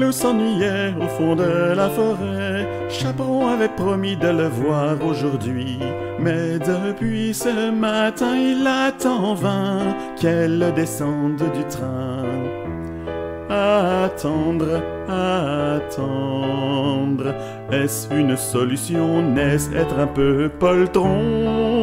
loup s'ennuyait au fond de la forêt. Chaperon avait promis de le voir aujourd'hui. Mais depuis ce matin, il attend en vain qu'elle descende du train. Attendre, attendre, est-ce une solution? N'est-ce être un peu poltron?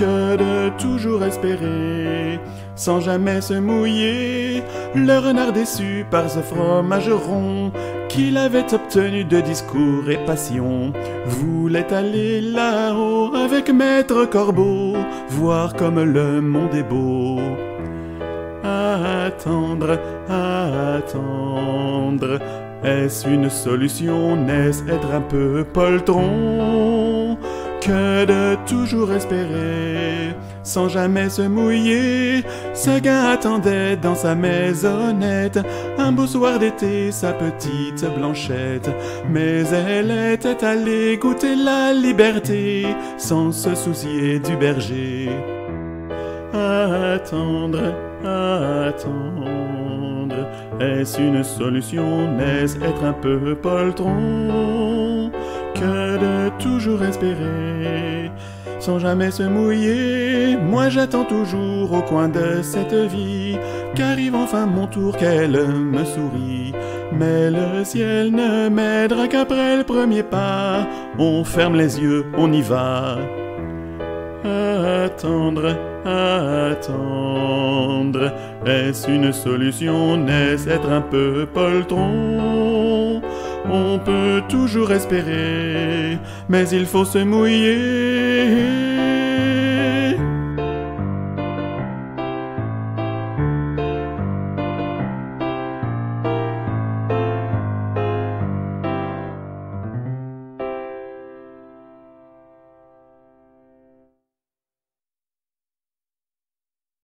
De toujours espérer, sans jamais se mouiller, le renard déçu par ce fromage rond qu'il avait obtenu de discours et passion, voulait aller là-haut avec Maître Corbeau, voir comme le monde est beau. Attendre, attendre. Est-ce une solution? N'est-ce être un peu poltron? Que de toujours espérer, sans jamais se mouiller. Seguin attendait dans sa maisonnette Un beau soir d'été, sa petite Blanchette. Mais elle était allée goûter la liberté Sans se soucier du berger. Attendre, attendre. Est-ce une solution? N'est-ce être un peu poltron De toujours espérer sans jamais se mouiller. Moi j'attends toujours au coin de cette vie qu'arrive enfin mon tour qu'elle me sourit. Mais le ciel ne m'aidera qu'après le premier pas. On ferme les yeux, on y va. Attendre, attendre. Est-ce une solution? N'est-ce être un peu poltron? On peut toujours espérer, mais il faut se mouiller.